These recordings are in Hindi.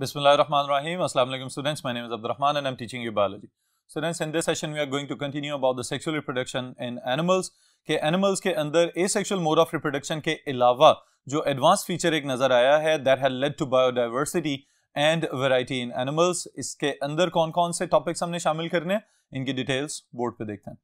Bismillahirrahmanirrahim. Assalamu alaikum students. My name is Abdurrahman and I'm teaching you biology. Students, in this session we are going to continue about the sexual reproduction in animals. के animals के अंदर asexual mode of reproduction के अलावा जो advanced feature एक नज़र आया है that had led to biodiversity and variety in animals. इसके अंदर कौन कौन से topics हमने शामिल करने हैं इनकी details board पे देखते हैं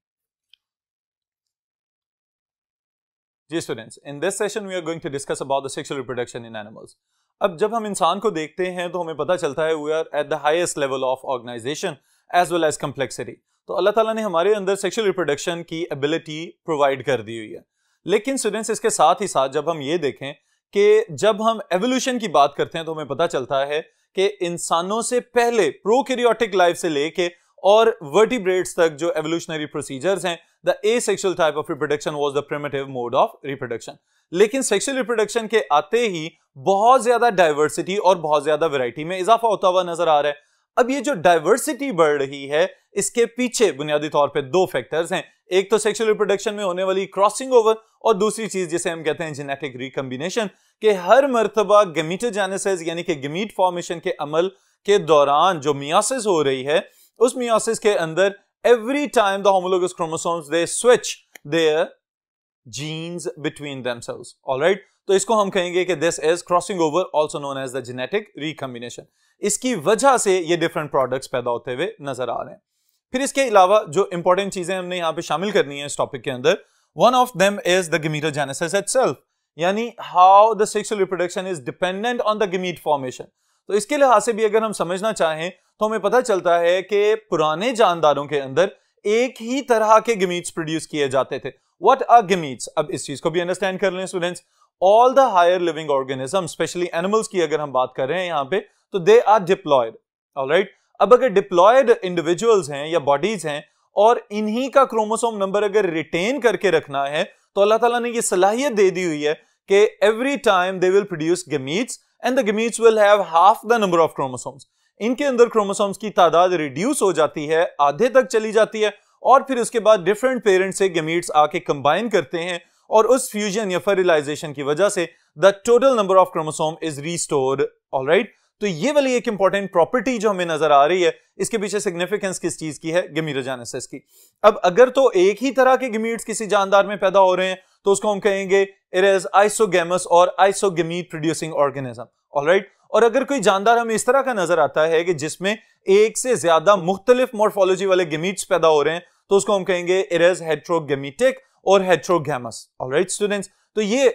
जी students in this session we are going to discuss about the sexual reproduction in animals अब जब हम इंसान को देखते हैं तो हमें पता चलता है we are at the highest level of organization as well as complexity तो अल्लाह ताला ने हमारे अंदर सेक्सुअल रिप्रोडक्शन की एबिलिटी प्रोवाइड कर दी हुई है। लेकिन स्टूडेंट्स इसके साथ ही साथ जब हम ये देखें कि जब हम एवोल्यूशन की बात करते हैं तो हमें पता चलता है कि इंसानों से पहले प्रोकैरियोटिक लाइफ से लेके और वर्टिब्रेट्स तक जो एवोल्यूशनरी प्रोसीजर्स हैं the asexual type of reproduction was the primitive mode of reproduction लेकिन सेक्सुअल रिप्रोडक्शन के आते ही बहुत ज़्यादा डाइवर्सिटी और बहुत ज़्यादा वेराइटी में इजाफा होता हुआ नज़र आ रहा है। अब ये जो डाइवर्सिटी बढ़ रही है, इसके पीछे बुनियादी तौर पे दो फैक्टर्स हैं। एक तो सेक्सुअल रिप्रोडक्शन में होने वाली क्रॉसिंग ओवर और दूसरी चीज़ जिसे हम कहते हैं जेनेटिक रिकम्बिनेशन के हर मरतबा गमीटोजेनेसिस यानी कि गमीट फॉर्मेशन के अमल के दौरान जो मियासिस हो रही है, उस मियासिस के अंदर every time the homologous chromosomes, they switch their genes between themselves, all right? तो इसको हम कहेंगे कि this is crossing over also known as the genetic recombination इसकी वजह से ये डिफरेंट प्रोडक्ट्स पैदा होते हुए नज़र आ रहे हैं। फिर इसके अलावा जो इंपॉर्टेंट चीज़ें हमने यहाँ पे शामिल करनी है इस टॉपिक के अंदर one of them is the gametogenesis itself यानी how the sexual reproduction is dependent on the gamete formation तो इसके लिहाज से भी अगर हम समझना चाहें तो हमें पता चलता है कि पुराने जानदारों के अंदर एक ही तरह के गमीट्स प्रोड्यूस किए जाते थे। वट आर गमीट्स अब इस चीज़ को भी अंडरस्टैंड कर लें students all the higher living organism specially animals की अगर हम बात कर रहे हैं यहाँ पे तो दे आर डिप्लॉयड राइट अब अगर डिप्लॉयड इंडिविजुअल्स हैं या बॉडीज हैं, और इन्हीं का क्रोमोसोम नंबर अगर रिटेन करके रखना है तो अल्लाह ताला ने ये सलाहियत दे दी हुई है कि every time they will produce gametes and the gametes will have half the number of chromosomes इनके अंदर क्रोमोसोम्स की तादाद रिड्यूस हो जाती है, आधे तक चली जाती है, और फिर उसके बाद डिफरेंट पेरेंट्स से गमीट्स आके कंबाइन करते हैं, और उस फ्यूजन या फर्टिलाइजेशन की वजह से the total number of chromosome is restored alright तो ये वाली एक इंपॉर्टेंट प्रॉपर्टी जो हमें नज़र आ रही है, इसके पीछे सिग्निफिकेंस किस चीज़ की है? गमीरोजेनेसिस की। अब अगर तो एक ही तरह के गमीट्स किसी जानदार में पैदा हो रहे हैं तो उसको हम कहेंगे इट इज़ आइसोगेमस और आइसोगेमीट प्रोड्यूसिंग ऑर्गेनिज्म ऑलराइट और अगर कोई जानदार हमें इस तरह का नज़र आता है कि जिसमें एक से ज़्यादा मुख्तलिफ़ मोर्फोलॉजी वाले गेमीट्स पैदा हो रहे हैं तो उसको हम कहेंगे इट इज़ हेट्रोगेमिटिक और हेट्रोगेमस ऑलराइट स्टूडेंट्स तो ये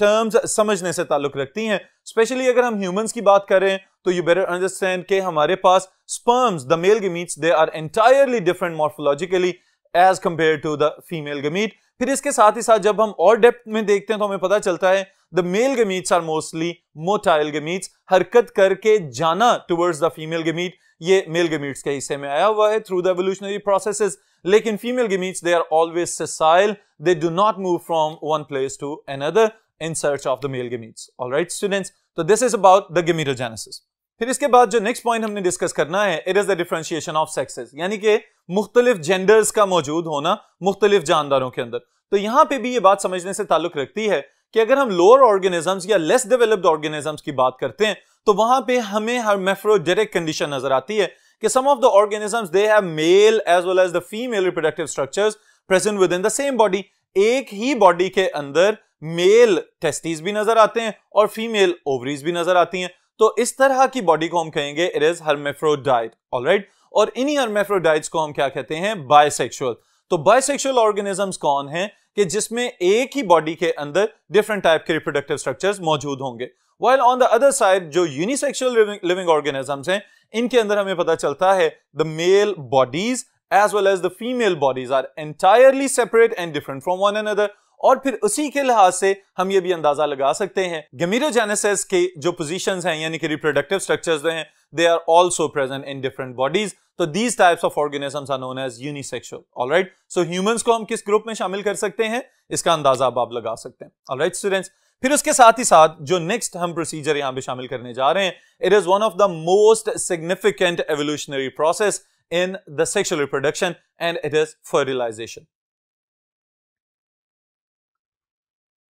टर्म्स समझने से ताल्लुक रखती हैं। स्पेशली अगर हम ह्यूमंस की बात करें तो यू बेटर अंडरस्टैंड के हमारे पास sperms the male gametes they are entirely different morphologically as compare to the female gamete फिर इसके साथ ही साथ जब हम और डेप्थ में देखते हैं तो हमें पता चलता है the male gametes are mostly motile gametes हरकत करके जाना टुवर्ड्स द फीमेल गेमीट ये मेल गेमीट्स के हिस्से में आया हुआ है थ्रू द एवोल्यूशनरी प्रोसेसेस लेकिन female gametes they are always sessile they do not move from one place to another in search of the male gametes alright students तो this is about the gametogenesis फिर इसके बाद जो नेक्स्ट पॉइंट हमने डिस्कस करना है it is the differentiation of sexes यानी कि मुख्तलिफ़ जेंडर्स का मौजूद होना मुख्तलिफ़ जानदारों के अंदर। तो यहाँ पे भी ये बात समझने से ताल्लुक रखती है कि अगर हम लोअर ऑर्गेनिजम्स या लेस डेवलप्ड ऑर्गेनिजम्स की बात करते हैं तो वहाँ पे हमें हर हर्मेफ्रोडेटिक कंडीशन नज़र आती है कि some of the organisms they have male as well as the female reproductive structures present within the same body एक ही बॉडी के अंदर मेल टेस्टिस भी नज़र आते हैं और फीमेल ओवरीज भी नज़र आती हैं। तो इस तरह की बॉडी को हम कहेंगे इट इज़ हर्मेफ्रोडाइट ऑलराइट और इन्हीं हर्मेफ्रोडाइट्स को हम क्या कहते हैं? बायसेक्सुअल तो बायसेक्सुअल ऑर्गेनिजम्स कौन हैं? कि जिसमें एक ही बॉडी के अंदर डिफरेंट टाइप के रिप्रोडक्टिव स्ट्रक्चर्स मौजूद होंगे। While on the other side जो यूनिसेक्सुअल लिविंग ऑर्गेनिजम्स हैं, इनके अंदर हमें पता चलता है the male bodies as well as the female bodies are entirely separate and different from one another और फिर उसी के लिहाज से हम ये भी अंदाज़ा लगा सकते हैं। गेमिरोजेनेसिस के जो पोजीशंस हैं, यानी कि रिप्रोडक्टिव स्ट्रक्चर्स हैं they are also present in different bodies तो these types of organisms are known as unisexual alright so humans को हम किस ग्रुप में शामिल कर सकते हैं? इसका अंदाज़ा अब आप लगा सकते हैं. ऑलराइट स्टूडेंट्स फिर उसके साथ ही साथ जो नेक्स्ट हम प्रोसीजर यहाँ पे शामिल करने जा रहे हैं it is one of the most significant evolutionary process in the sexual reproduction and it is fertilization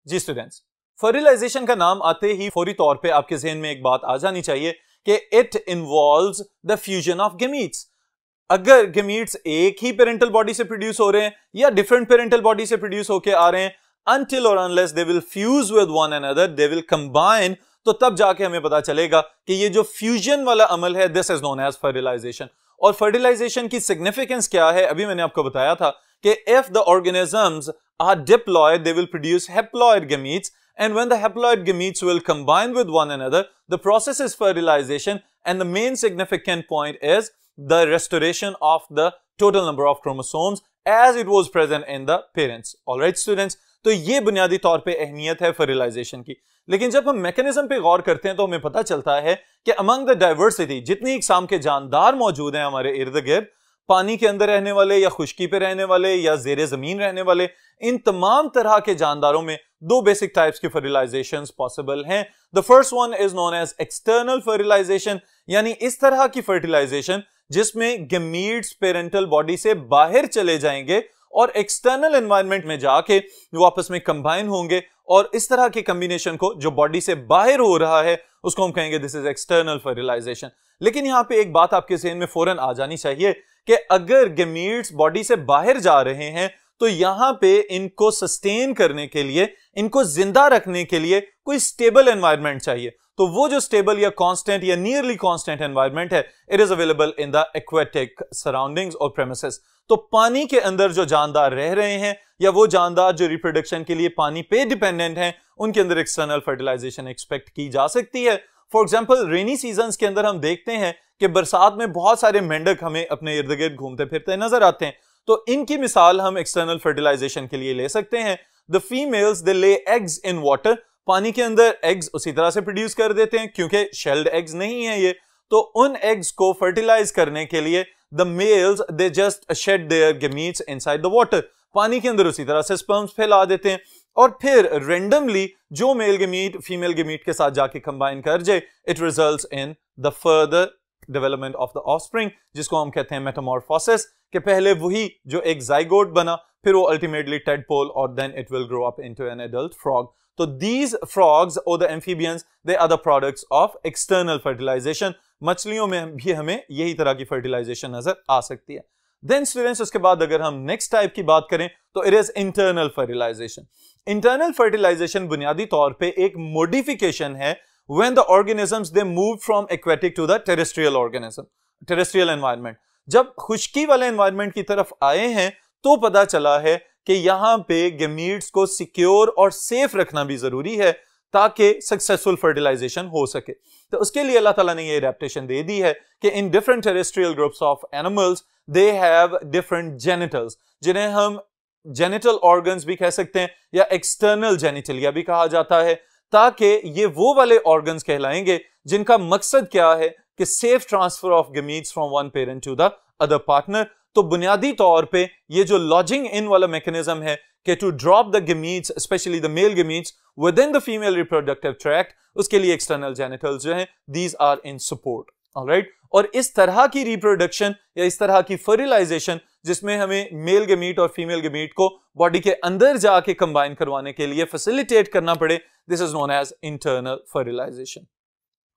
ji students fertilization का नाम आते ही फौरी तौर पे आपके जहन में एक बात आ जानी चाहिए कि it involve the fusion of gametes अगर गेमीट्स एक ही पेरेंटल बॉडी से प्रोड्यूस हो रहे हैं या डिफरेंट पेरेंटल बॉडी से प्रोड्यूस होकर आ रहे हैं, until or unless they will fuse with one another, they will combine तो तब जाके हमें पता चलेगा कि ये जो फ्यूजन वाला अमल है this is known as fertilization और फर्टिलाइजेशन की सिग्निफिकेंस क्या है, अभी मैंने आपको बताया था कि if the organisms are diploid they will produce haploid gametes and when the haploid gametes will combine with one another, the process is fertilization, and the main significant point is the restoration of the total number of chromosomes as it was present in the parents. All right students? तो ये बुनियादी तौर पे अहमियत है फर्टिलाइजेशन की। लेकिन जब हम मैकेनिज्म पे गौर करते हैं तो हमें पता चलता है कि अमंग द डाइवर्सिटी जितनी इकसाम के जानदार मौजूद हैं हमारे इर्द गिर्द, पानी के अंदर रहने वाले या खुश्की पे रहने वाले या जेर ज़मीन रहने वाले, इन तमाम तरह के जानदारों में दो बेसिक टाइप्स की फर्टिलाइजेशन पॉसिबल हैं। The first one is known as external fertilization यानी इस तरह की फर्टिलाइजेशन जिसमें गमीड्स पेरेंटल बॉडी से बाहर चले जाएँगे और एक्सटर्नल एनवायरमेंट में जाके वो आपस में कंबाइन होंगे और इस तरह के कम्बिनेशन को जो बॉडी से बाहर हो रहा है, उसको हम कहेंगे दिस इज़ एक्सटर्नल फर्टिलाइजेशन लेकिन यहाँ पे एक बात आपके जहन में फ़ौरन आ जानी चाहिए कि अगर गेमीट्स बॉडी से बाहर जा रहे हैं तो यहाँ पे इनको सस्टेन करने के लिए, इनको ज़िंदा रखने के लिए कोई स्टेबल एनवायरमेंट चाहिए। तो वो जो स्टेबल या कांस्टेंट या नियरली कांस्टेंट एनवायरमेंट है it is available in the aquatic surroundings और प्रेमिसेस तो पानी के अंदर जो जानदार रह रहे हैं या वो जानदार जो रिप्रोडक्शन के लिए पानी पे डिपेंडेंट हैं, उनके अंदर एक्सटर्नल फर्टिलाइजेशन एक्सपेक्ट की जा सकती है। फॉर एग्ज़ाम्पल रेनी सीज़न के अंदर हम देखते हैं कि बरसात में बहुत सारे मेंढक हमें अपने इर्द गिर्द घूमते फिरते नज़र आते हैं। तो इनकी मिसाल हम एक्सटर्नल फर्टिलाइजेशन के लिए ले सकते हैं। The females they lay eggs in water पानी के अंदर एग्स उसी तरह से प्रोड्यूस कर देते हैं, क्योंकि शेल्ड एग्स नहीं है ये। तो उन एग्स को फर्टिलाइज करने के लिए the males they just shed their gametes inside the water पानी के अंदर उसी तरह से स्पर्म्स फैला देते हैं। और फिर रेंडमली जो मेल गेमीट फीमेल गेमीट के साथ जाके कंबाइन कर जाए it results in the further development of the offspring जिसको हम कहते हैं मेटामॉर्फोसिस कि पहले वही जो एक जाइगोट बना, फिर वो अल्टीमेटली टेडपोल और then it will grow up into an adult frog तो दीज फ्रॉग्स और the amphibians they are the products of external fertilization मछलियों में भी हमें यही तरह की फर्टिलाइजेशन नज़र आ सकती है। देन स्टूडेंट्स उसके बाद अगर हम नेक्स्ट टाइप की बात करें तो it is internal fertilization internal fertilization बुनियादी तौर पे एक मोडिफिकेशन है when the organisms, they move from aquatic to the terrestrial organism, terrestrial environment. जब खुशकी वाले एनवायरमेंट की तरफ़ आए हैं तो पता चला है कि यहाँ पे गेमीट्स को सिक्योर और सेफ़ रखना भी ज़रूरी है ताकि सक्सेसफुल फर्टिलाइजेशन हो सके। तो उसके लिए अल्लाह ताला ने ये एडेप्टेशन दे दी है कि in different terrestrial groups of animals they have different genitals जिन्हें हम जेनिटल ऑर्गन्स भी कह सकते हैं या एक्सटर्नल जेनिटलिया भी कहा जाता है, ताकि ये वो वाले ऑर्गन्स कहलाएँगे जिनका मकसद क्या है कि safe transfer of gametes from one parent to the other partner तो बुनियादी तौर पे ये जो लॉजिंग इन वाला मैकेनिज्म है कि to drop the gametes specially the male gametes within the female reproductive tract उसके लिए एक्सटर्नल जेनिटल्स जो हैं these are in support alright और इस तरह की रिप्रोडक्शन या इस तरह की फर्टिलाइजेशन जिसमें हमें मेल गेमीट और फीमेल गेमीट को बॉडी के अंदर जाके कंबाइन करवाने के लिए फैसिलिटेट करना पड़े this is known as internal fertilization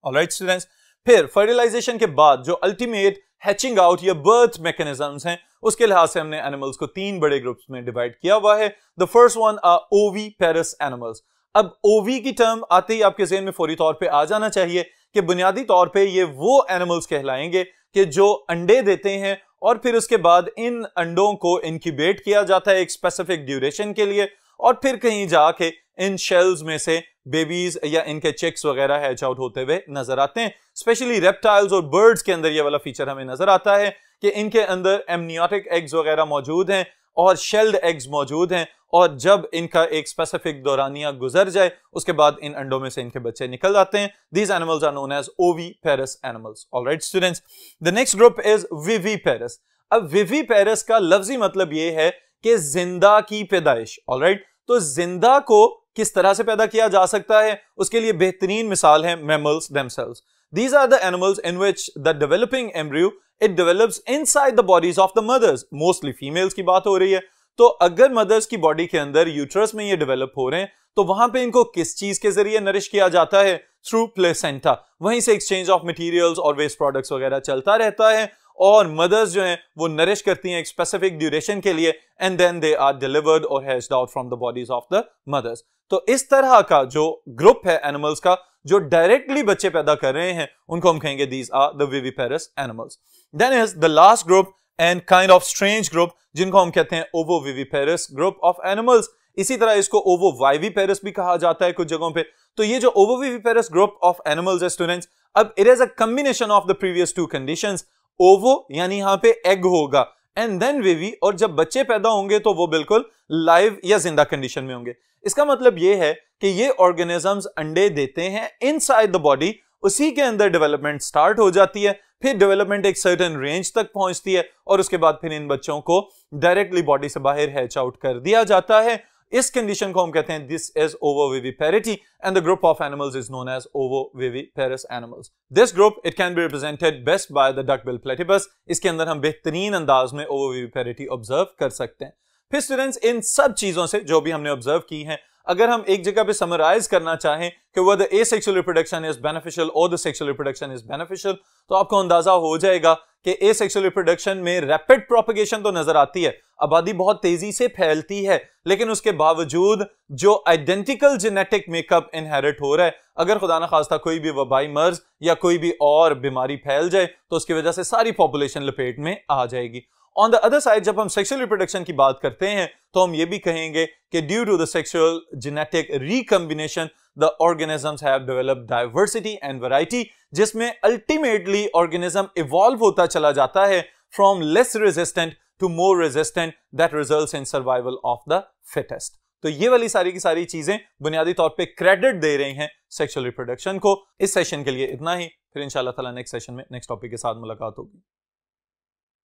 alright students फिर फर्टिलाइजेशन के बाद जो अल्टीमेट हैचिंग आउट या बर्थ मैकेनिज्म्स हैं। उसके लिहाज से हमने एनिमल्स को तीन बड़े ग्रुप्स में डिवाइड किया हुआ है। द फ़र्स्ट वन आर ओवी पेरस एनिमल्स अब ओवी की टर्म आते ही आपके जेन में फौरी तौर पे आ जाना चाहिए कि बुनियादी तौर पे ये वो एनिमल्स कहलाएँगे कि जो अंडे देते हैं और फिर उसके बाद इन अंडों को इनक्यूबेट किया जाता है एक स्पेसिफिक ड्यूरेशन के लिए और फिर कहीं जाके इन शेल्स में से बेबीज या इनके चिक्स वगैरह हैच आउट होते हुए नज़र आते हैं। स्पेशली रेप्टाइल्स और बर्ड्स के अंदर ये वाला फीचर हमें नज़र आता है कि इनके अंदर एमनियोटिक एग्स वगैरह मौजूद हैं और शेल्ड एग्स मौजूद हैं और जब इनका एक स्पेसिफिक दौरानिया गुजर जाए, उसके बाद इन अंडों में से इनके बच्चे निकल आते हैं। These animals are known as oviparous animals alright students the next group is viviparous अब विवी पेरस का लफ्जी मतलब ये है कि ज़िंदा की पैदाइश। ऑलराइट तो ज़िंदा को किस तरह से पैदा किया जा सकता है, उसके लिए बेहतरीन मिसाल है mammals themselves These are the animals in which the developing embryo, it develops inside the bodies of the mothers. Mostly females की बात हो रही है। तो अगर मदर्स की बॉडी के अंदर यूट्रस में ये डेवलप हो रहे हैं तो वहाँ पे इनको किस चीज़ के ज़रिए नरिश किया जाता है? थ्रू प्लेसेंटा वहीं से एक्सचेंज ऑफ़ मटेरियल्स और वेस्ट प्रोडक्ट्स वगैरह चलता रहता है। और मदर्स जो हैं, वो नरिश करती हैं एक स्पेसिफिक ड्यूरेशन के लिए and then they are delivered और hatched out from the bodies of the mothers तो इस तरह का जो ग्रुप है एनिमल्स का, जो डायरेक्टली बच्चे पैदा कर रहे हैं, उनको हम कहेंगे these are the viviparous animals then is the last group and kind of strange group जिनको हम कहते हैं ovoviviparous group of animals इसी तरह इसको ओवो वाइविपेरस भी कहा जाता है कुछ जगहों पे। तो ये जो ovoviviparous group of animals है स्टूडेंट्स अब it is a combination of the previous two conditions ovo, यानी यहाँ पे एग होगा। एंड देन वेवी और जब बच्चे पैदा होंगे तो वो बिल्कुल लाइव या ज़िंदा कंडीशन में होंगे। इसका मतलब ये है कि ये ऑर्गेनिजम्स अंडे देते हैं इनसाइड द बॉडी उसी के अंदर डेवलपमेंट स्टार्ट हो जाती है, फिर डेवलपमेंट एक सर्टन रेंज तक पहुँचती है, और उसके बाद फिर इन बच्चों को डायरेक्टली बॉडी से बाहर हैच आउट कर दिया जाता है। इस कंडीशन को हम कहते हैं this is ovoviviparity and the group of animals is known as ovoviviparous animals this group it can be represented best by the duckbill platypus इसके अंदर हम बेहतरीन अंदाज में ओवोविविपेरिटी ऑब्ज़र्व कर सकते हैं। फिर स्टूडेंट्स इन सब चीज़ों से जो भी हमने ऑब्ज़र्व की हैं, अगर हम एक जगह पे समराइज करना चाहें कि वो the asexual reproduction is beneficial और the sexual reproduction is beneficial तो आपको अंदाज़ा हो जाएगा कि ए सेक्सुअल रिप्रोडक्शन में रैपिड प्रोपगेशन तो नज़र आती है आबादी बहुत तेज़ी से फैलती है, लेकिन उसके बावजूद जो आइडेंटिकल जेनेटिक मेकअप इनहेरिट हो रहा है, अगर खुदा ना खास्ता कोई भी वबाई मर्ज या कोई भी और बीमारी फैल जाए तो उसकी वजह से सारी पॉपुलेशन लपेट में आ जाएगी। ऑन द अदर साइड जब हम सेक्सुअल रिप्रोडक्शन की बात करते हैं तो हम ये भी कहेंगे कि due to the sexual genetic recombination the organisms have develop diversity and variety जिसमें अल्टीमेटली ऑर्गेनिज्म इवॉल्व होता चला जाता है from less resistant to more resistant that result in survival of the fittest तो ये वाली सारी की सारी चीज़ें बुनियादी तौर पे क्रेडिट दे रही हैं सेक्सुअल रिप्रोडक्शन को। इस सेशन के लिए इतना ही। फिर इंशाल्लाह ताला नेक्स्ट सेशन में नेक्स्ट टॉपिक के साथ मुलाकात होगी।